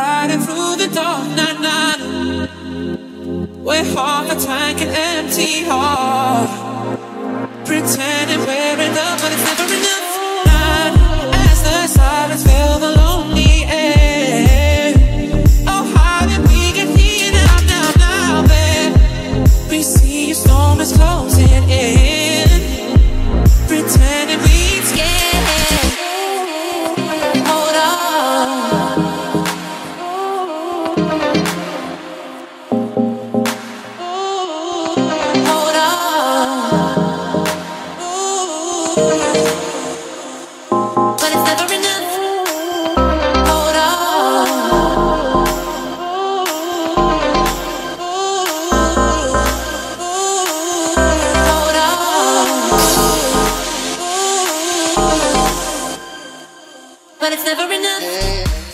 riding through the dark night, night. We're half a tank and empty heart. Pretending we're enough, but it's never enough. As the silence the lonely air. Oh, how did we get here now, now, now? We see a storm is closing in. But it's never enough.